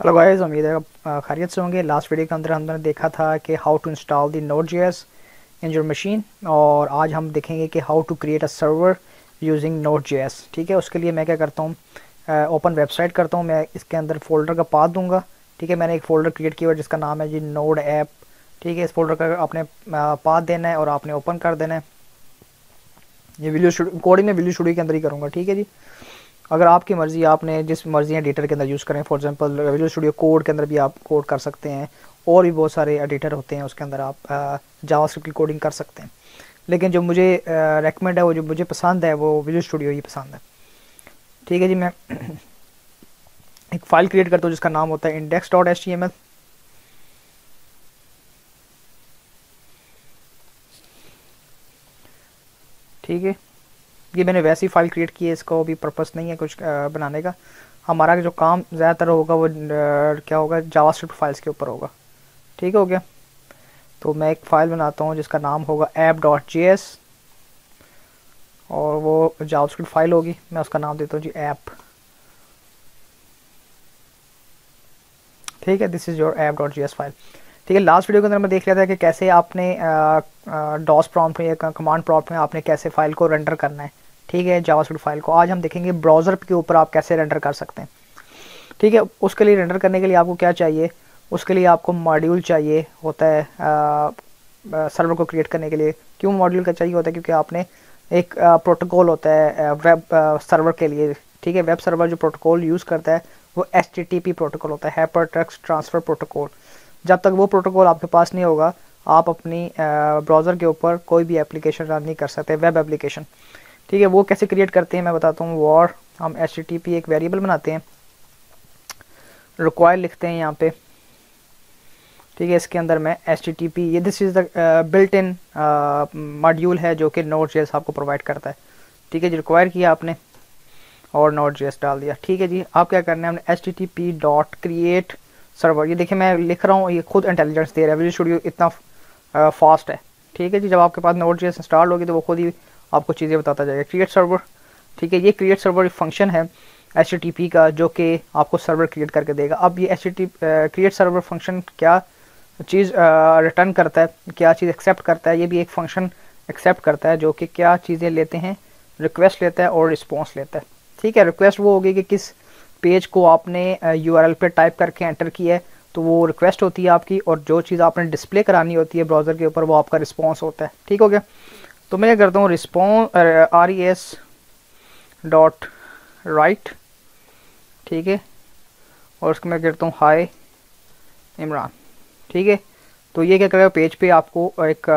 Hello guys उम्मीद है खैरियत से होंगे। लास्ट वीडियो के अंदर हमने देखा था कि how to install the node J S in your machine और आज हम देखेंगे कि how to create a server using node J S ठीक है? उसके लिए मैं क्या करता हूँ? ओपन वेबसाइट करता हूँ। मैं इसके अंदर फोल्डर का पाथ दूँगा। ठीक है? मैंने एक फ़ोल्डर क्रिएट किया जिसका नाम है जी नोड ऐप ठीक है? इस फोल्डर का आपने पाथ देना है और आपने ओपन कर देना है। ये वीडियो कोडिंग में वीडियो स्टूडियो के अंदर ही करूँगा। ठीक है जी? अगर आपकी मर्ज़ी, आपने जिस मर्ज़ी एडिटर के अंदर यूज़ करें for example visual studio code के अंदर भी आप कोड कर सकते हैं, और भी बहुत सारे एडिटर होते हैं, उसके अंदर आप जावास्क्रिप्ट की कोडिंग कर सकते हैं। लेकिन जो मुझे रेकमेंड है, वो जो मुझे पसंद है, वो विजुअल स्टूडियो ही पसंद है। ठीक है जी, मैं एक फ़ाइल क्रिएट करता हूँ, जिसका नाम होता है index dot H T M L ठीक है? ये मैंने वैसी फ़ाइल क्रिएट की है, इसको भी पर्पस नहीं है कुछ बनाने का। हमारा जो काम ज़्यादातर होगा वो क्या होगा जावास्क्रिप्ट फाइल्स के ऊपर होगा। ठीक हो गया? तो मैं एक फ़ाइल बनाता हूँ जिसका नाम होगा ऐप डॉट जी एस और वो जावास्क्रिप्ट फ़ाइल होगी। मैं उसका नाम देता हूँ जी ऐप ठीक है this is your app dot J S file ठीक है लास्ट वीडियो के अंदर मैं देख लिया था कि कैसे आपने डॉस प्रॉम्प्ट में या कमांड प्रॉम्प्ट में आपने कैसे फ़ाइल को रेंडर करना है। ठीक है जावास्क्रिप्ट फ़ाइल को। आज हम देखेंगे ब्राउज़र के ऊपर आप कैसे रेंडर कर सकते हैं। ठीक है, उसके लिए रेंडर करने के लिए आपको क्या चाहिए? उसके लिए आपको मॉड्यूल चाहिए होता है सर्वर को क्रिएट करने के लिए। क्यों मॉड्यूल का चाहिए होता है? क्योंकि आपने एक प्रोटोकॉल होता है वेब सर्वर के लिए। ठीक है वेब सर्वर जो प्रोटोकॉल यूज़ करता है, वो एच प्रोटोकॉल होता है हैपर टेक्स्ट ट्रांसफ़र प्रोटोकॉल जब तक वो प्रोटोकॉल आपके पास नहीं होगा, आप अपनी ब्राउज़र के ऊपर कोई भी एप्लीकेशन रन नहीं कर सकते वेब एप्लीकेशन ठीक है, वो कैसे क्रिएट करते हैं मैं बताता हूँ। वॉर हम एच एक वेरिएबल बनाते हैं। रिक्वायर लिखते हैं यहाँ पे। ठीक है, इसके अंदर मैं एच ये this is the built in module है जो कि नोट जेस आपको प्रोवाइड करता है। ठीक है जी रिक्वायर किया आपने और नोट जेस डाल दिया। ठीक है जी आप क्या करना है हमने? H T T P dot create server ये देखिए, मैं लिख रहा हूँ, ये खुद इंटेलिजेंस दे रहा है। विजुअल स्टूडियो इतना फास्ट है। ठीक है जी, जब आपके पास नोट जेस इंस्टॉल होगी तो वो खुद ही आपको चीज़ें बताता जाएगा। क्रिएट सर्वर ठीक है? ये क्रिएट सर्वर फ़ंक्शन है एच का, जो कि आपको सर्वर क्रिएट करके देगा। अब ये एच क्रिएट सर्वर फ़ंक्शन क्या चीज़ रिटर्न करता है, क्या चीज़ एक्सेप्ट करता है, ये भी एक फ़ंक्शन एक्सेप्ट करता है, जो कि क्या चीज़ें लेते हैं रिक्वेस्ट लेता है और रिस्पॉन्स लेता है। ठीक है? रिक्वेस्ट वो होगी कि किस पेज को आपने यू आर पे टाइप करके एंटर किया है तो वो रिक्वेस्ट होती है आपकी, और जो चीज़ आपने डिस्प्ले करानी होती है ब्राउज़र के ऊपर, वो आपका रिस्पॉन्स होता है। ठीक हो गया? तो मैं करता हूँ response R E S dot write ठीक है? और उसको मैं करता हूँ हाई इमरान ठीक है? तो ये क्या करेगा पेज पे आपको एक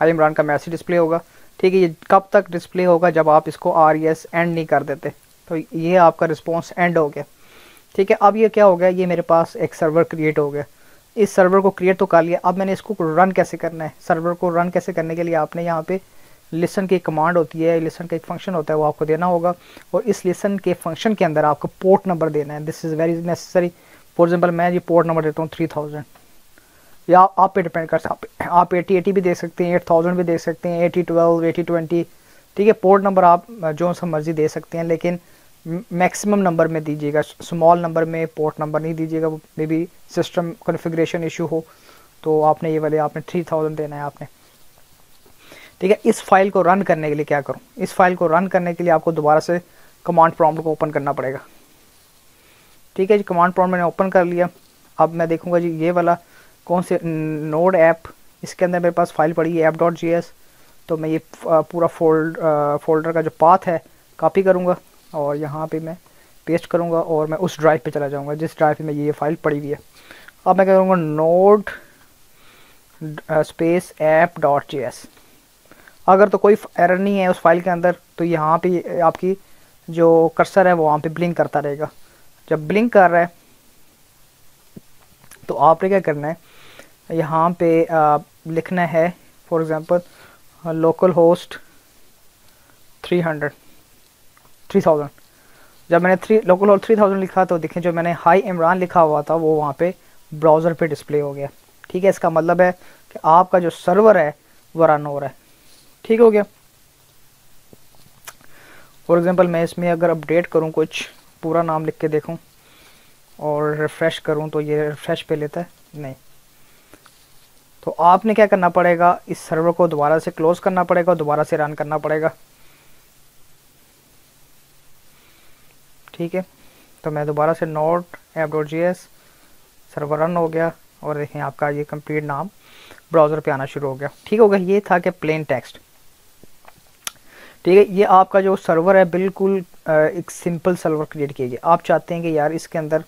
हाई इमरान का मैसेज डिस्प्ले होगा, ठीक है? ये कब तक डिस्प्ले होगा, जब आप इसको आर ई एस एंड नहीं कर देते? तो ये आपका रिस्पॉन्स एंड हो गया, ठीक है? अब ये क्या हो गया, ये मेरे पास एक सर्वर क्रिएट हो गया। इस सर्वर को क्रिएट तो कर लिया, अब मैंने इसको रन कैसे करना है? सर्वर को रन कैसे करने के लिए आपने यहाँ पे लिसन की कमांड होती है लिसन का एक फ़ंक्शन होता है, वो आपको देना होगा। और इस लिसन के फ़ंक्शन के अंदर आपको पोर्ट नंबर देना है। This is very necessary for example मैं ये पोर्ट नंबर देता हूँ थ्री थाउज़ेंड या आप पे डिपेंड कर सकते आप एटी एटी भी दे सकते हैं एट थाउज़ेंड भी दे सकते हैं एटी ट्वेल्व एटी ट्वेंटी ठीक है पोर्ट नंबर आप, जो सा मर्ज़ी दे सकते हैं, लेकिन मैक्सिमम नंबर में दीजिएगा। स्मॉल नंबर में पोर्ट नंबर नहीं दीजिएगा। Maybe system configuration issue हो। तो आपने ये वाले, आपने थ्री थाउज़ेंड देना है आपने। ठीक है, इस फ़ाइल को रन करने के लिए क्या करूँ? इस फ़ाइल को रन करने के लिए आपको दोबारा से कमांड प्रॉम्प्ट को ओपन करना पड़ेगा। ठीक है जी कमांड प्रॉम्प्ट मैंने ओपन कर लिया। अब मैं देखूँगा जी, ये वाला कौन से नोड ऐप इसके अंदर मेरे पास फ़ाइल पड़ी है ऐप डॉट जी एस तो मैं ये पूरा फोल्ड फोल्डर का जो पाथ है कॉपी करूँगा और यहाँ पे मैं पेस्ट करूँगा और मैं उस ड्राइव पे चला जाऊँगा, जिस ड्राइव में ये फ़ाइल पड़ी हुई है। अब मैं क्या करूँगा? Node space app dot J S अगर तो कोई एरर नहीं है उस फ़ाइल के अंदर तो यहाँ पे आपकी जो कर्सर है वो वहाँ पे ब्लिंक करता रहेगा। जब ब्लिंक कर रहा है तो आपने क्या करना है? यहाँ पे लिखना है फॉर एग्ज़ाम्पल लोकल होस्ट 300 3000 जब मैंने थ्री लोकल होस्ट 3000 लिखा तो देखें जो मैंने हाई इमरान लिखा हुआ था, वो वहाँ पे ब्राउज़र पे डिस्प्ले हो गया। ठीक है, इसका मतलब है कि आपका जो सर्वर है, वो रन हो रहा है। ठीक हो गया। फॉर एग्ज़ाम्पल मैं इसमें अगर अपडेट करूँ कुछ, पूरा नाम लिख के देखूँ और रिफ़्रेश करूँ तो ये रिफ़्रेश पे लेता है? नहीं। तो आपने क्या करना पड़ेगा? इस सर्वर को दोबारा से क्लोज़ करना पड़ेगा, दोबारा से रन करना पड़ेगा। ठीक है? तो मैं दोबारा से node app dot J S server run हो गया और देखें आपका ये कंप्लीट नाम ब्राउज़र पे आना शुरू हो गया। ठीक हो गया? ये था कि प्लेन टेक्स्ट ठीक है, ये आपका जो सर्वर है, बिल्कुल एक सिंपल सर्वर क्रिएट कीजिए। आप चाहते हैं कि यार इसके अंदर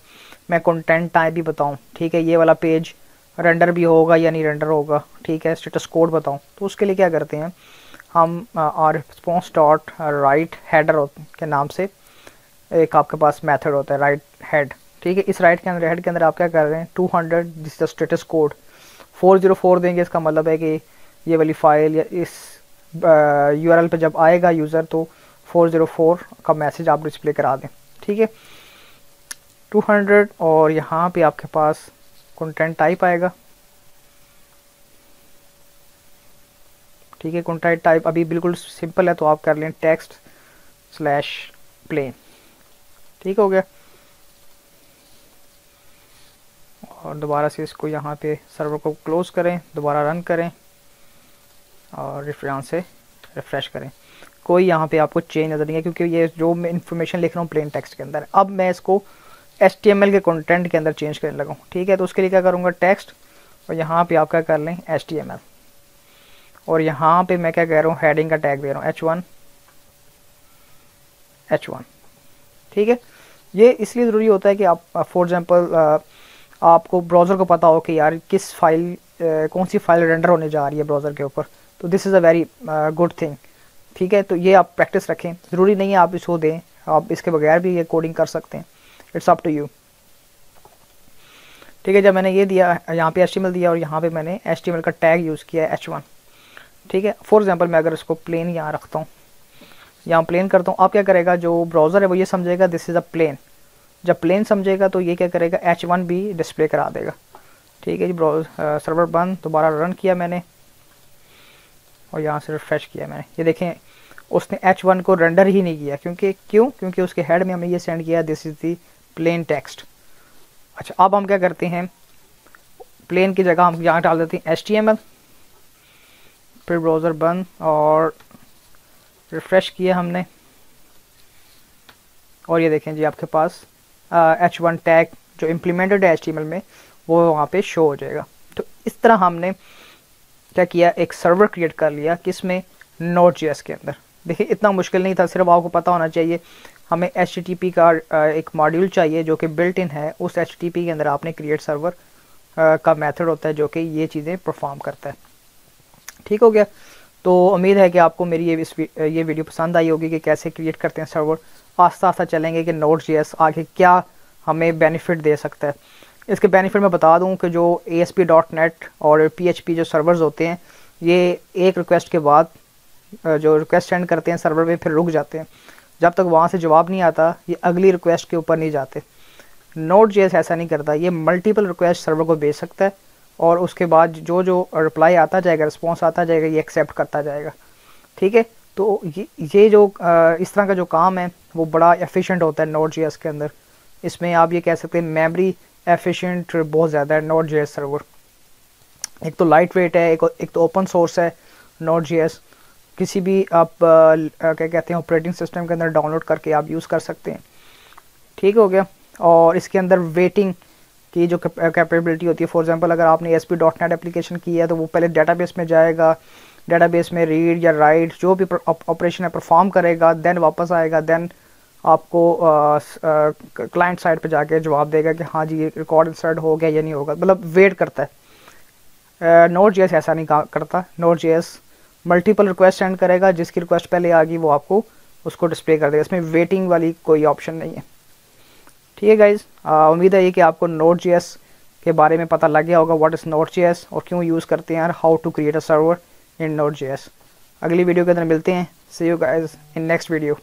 मैं कंटेंट टाइप भी बताऊँ, ठीक है, ये वाला पेज रेंडर भी होगा या नहीं रेंडर होगा, ठीक है स्टेटस कोड बताऊँ तो उसके लिए क्या करते हैं, हम R response dot write header के नाम से एक आपके पास मेथड होता है राइट हेड ठीक है, इस राइट के अंदर हेड के अंदर आप क्या कर रहे हैं टू हंड्रेड स्टेटस कोड 404 देंगे, इसका मतलब है कि ये वाली फ़ाइल या इस यूआरएल पे जब आएगा यूज़र तो 404 का मैसेज आप डिस्प्ले करा दें, ठीक है? 200 और यहाँ पे आपके पास कंटेंट टाइप आएगा। ठीक है कंटेंट टाइप अभी बिल्कुल सिंपल है तो आप कर लें टेक्स्ट स्लैश प्लेन ठीक हो गया? और दोबारा से इसको यहाँ पे सर्वर को क्लोज करें, दोबारा रन करें। और यहाँ से रिफ़्रेश करें। कोई यहाँ पे आपको चेंज नज़र नहीं है क्योंकि ये जो मैं इन्फॉर्मेशन लिख रहा हूँ प्लेन टेक्स्ट के अंदर। अब मैं इसको एस के कंटेंट के अंदर चेंज करने लगा। ठीक है तो उसके लिए क्या करूँगा? टेक्स्ट और यहाँ पे आप क्या कर लें? एस और यहाँ पे मैं क्या कह रहा हूँ? हेडिंग का टैग दे रहा हूँ। एच वन एच वन ठीक है? ये इसलिए ज़रूरी होता है कि आप फॉर एग्ज़ाम्पल आपको ब्राउज़र को पता हो कि यार किस फ़ाइल कौन सी फ़ाइल रेंडर होने जा रही है ब्राउज़र के ऊपर। तो this is a very good thing ठीक है? तो ये आप प्रैक्टिस रखें। ज़रूरी नहीं है आप इसको दें। आप इसके बगैर भी ये कोडिंग कर सकते हैं। इट्स अप टू यू ठीक है? जब मैंने ये दिया, यहाँ पे एच दिया और यहाँ पे मैंने एच का टैग यूज़ किया है एच ठीक है? फॉर एग्जांपल मैं अगर इसको प्लेन यहाँ रखता हूँ। यहाँ प्लेन करता हूँ। आप क्या करेगा? जो ब्राउज़र है वो ये समझेगा दिस इज़ अ प्लेन जब प्लेन समझेगा तो ये क्या करेगा? एच भी डिस्प्ले करा देगा। ठीक है जी? ब्राउज सर्वर बंद, दोबारा रन किया मैंने। और यहाँ से रिफ्रेश किया मैंने। ये देखें, उसने एच वन को रेंडर ही नहीं किया, क्योंकि, क्यों? क्योंकि उसके हेड में हमने ये सेंड किया this is the plain text अच्छा अब हम क्या करते हैं? प्लेन की जगह हम यहाँ डाल देते हैं एच फिर ब्राउज़र बंद और रिफ़्रेश किया हमने। और ये देखें जी, आपके पास एच वन टैग जो इम्प्लीमेंटेड है एच में, वो वहाँ पे शो हो जाएगा। तो इस तरह हमने क्या किया? एक सर्वर क्रिएट कर लिया किसमें नोट जी के अंदर। देखिए, इतना मुश्किल नहीं था, सिर्फ़ आपको पता होना चाहिए। हमें एच का एक मॉड्यूल चाहिए जो कि बिल्ट इन है। उस एच के अंदर आपने क्रिएट सर्वर का मेथड होता है जो कि ये चीज़ें परफॉर्म करता है। ठीक हो गया? तो उम्मीद है कि आपको मेरी ये इस ये वीडियो पसंद आई होगी कि कैसे क्रिएट करते हैं सर्वर आस्ता आस्ता चलेंगे कि नोट जी आगे क्या हमें बेनिफिट दे सकता है। इसके बेनिफिट मैं बता दूँ कि जो A S P dot net और पी एच पी जो सर्वर्स होते हैं, ये एक रिक्वेस्ट के बाद जो रिक्वेस्ट सेंड करते हैं सर्वर पे, फिर रुक जाते हैं। जब तक वहाँ से जवाब नहीं आता, ये अगली रिक्वेस्ट के ऊपर नहीं जाते। नोट जेस ऐसा नहीं करता, ये मल्टीपल रिक्वेस्ट सर्वर को भेज सकता है और उसके बाद जो जो रिप्लाई आता जाएगा रिस्पॉन्स आता जाएगा, ये एक्सेप्ट करता जाएगा। ठीक है? तो ये ये जो इस तरह का जो काम है, वो बड़ा एफिशिएंट होता है नोट जी के अंदर। इसमें आप ये कह सकते हैं मेमरी एफिशिएंट बहुत ज़्यादा है नोट जी सर्वर एक तो लाइट वेट है, एक एक तो ओपन सोर्स है नोट जी किसी भी आप क्या कहते हैं ऑपरेटिंग सिस्टम के अंदर डाउनलोड करके आप यूज़ कर सकते हैं। ठीक हो गया? और इसके अंदर वेटिंग की जो कैपेबिलिटी होती है फॉर एग्जांपल अगर आपने S P dot net application की है तो वो पहले डेटाबेस में जाएगा डेटाबेस में रीड या राइट जो भी ऑपरेशन है परफॉर्म करेगा देन वापस आएगा देन आपको क्लाइंट साइड पे जाके जवाब देगा कि हाँ जी, ये रिकॉर्ड इंसर्ट हो गया या नहीं होगा। मतलब वेट करता है। नोट जी ऐसा नहीं करता। Node J multiple request send करेगा, जिसकी रिक्वेस्ट पहले आ गई, वो आपको उसको डिस्प्ले कर देगा। इसमें वेटिंग वाली कोई ऑप्शन नहीं है। ठीक है गाइज़ उम्मीद है ये कि आपको नोट जी के बारे में पता लग गया होगा व्हाट इज़ नोट जी और क्यों यूज़ करते हैं how to create a server in node J अगली वीडियो के अंदर मिलते हैं। See you guys in next video